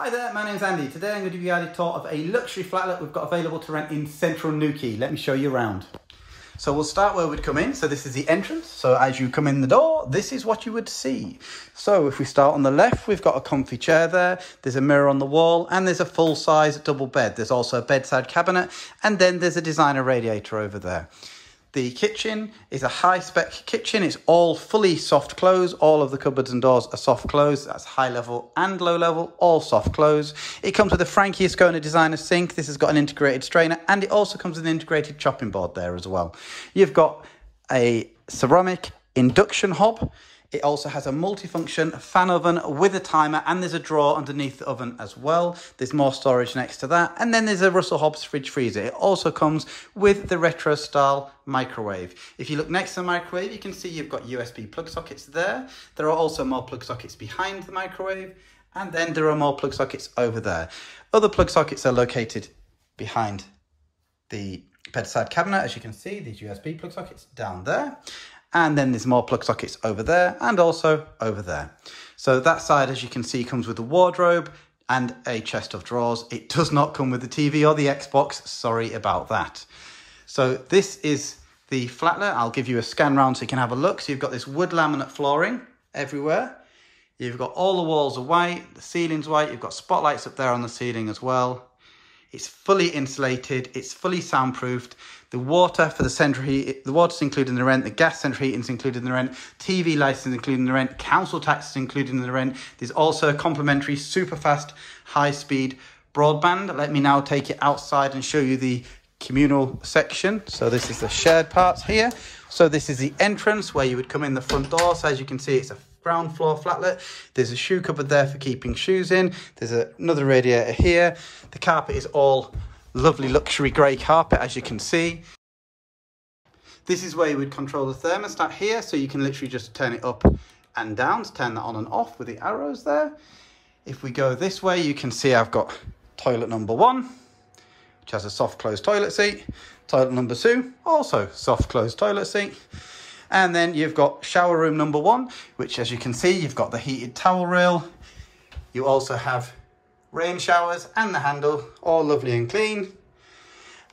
Hi there, my name's Andy. Today I'm going to give you a tour of a luxury flatlet we've got available to rent in central Newquay. Let me show you around. So we'll start where we'd come in. So this is the entrance. So as you come in the door, this is what you would see. So if we start on the left, we've got a comfy chair there. There's a mirror on the wall and there's a full size double bed. There's also a bedside cabinet and then there's a designer radiator over there. The kitchen is a high spec kitchen. It's all fully soft close. All of the cupboards and doors are soft close. That's high level and low level, all soft close. It comes with a Franke Ascona designer sink. This has got an integrated strainer and it also comes with an integrated chopping board there as well. You've got a ceramic induction hob. It also has a multifunction fan oven with a timer and there's a drawer underneath the oven as well. There's more storage next to that. And then there's a Russell Hobbs fridge freezer. It also comes with the retro style microwave. If you look next to the microwave, you can see you've got USB plug sockets there. There are also more plug sockets behind the microwave. And then there are more plug sockets over there. Other plug sockets are located behind the bedside cabinet. As you can see, these USB plug sockets down there. And then there's more plug sockets over there and also over there. So that side, as you can see, comes with a wardrobe and a chest of drawers. It does not come with the TV or the Xbox. Sorry about that. So this is the flatlet. I'll give you a scan round so you can have a look. So you've got this wood laminate flooring everywhere. You've got all the walls are white, the ceiling's white. You've got spotlights up there on the ceiling as well. It's fully insulated. It's fully soundproofed. The water for the central heat, the water's included in the rent. The gas central heating is included in the rent. TV license included in the rent. Council tax is included in the rent. There's also a complimentary super fast high speed broadband. Let me now take it outside and show you the communal section. So this is the shared parts here. So this is the entrance where you would come in the front door. So as you can see, it's a ground floor flatlet. There's a shoe cupboard there for keeping shoes in. There's a, another radiator here. The carpet is all lovely luxury grey carpet, as you can see. This is where you would control the thermostat here. So you can literally just turn it up and down to turn that on and off with the arrows there. If we go this way, you can see I've got toilet number one, which has a soft closed toilet seat. Toilet number two, also soft closed toilet seat. And then you've got shower room number one, which as you can see, you've got the heated towel rail. You also have rain showers and the handle, all lovely and clean.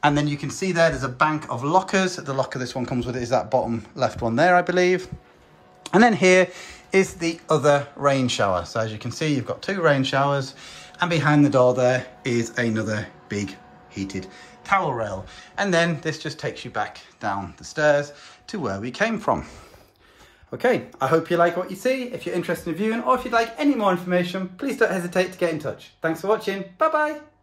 And then you can see there, there's a bank of lockers. The locker this one comes with it is that bottom left one there, I believe. And then here is the other rain shower. So as you can see, you've got two rain showers and behind the door there is another big heated towel rail. And then this just takes you back down the stairs to where we came from. Okay, I hope you like what you see. If you're interested in viewing or if you'd like any more information, please don't hesitate to get in touch. Thanks for watching. Bye-bye.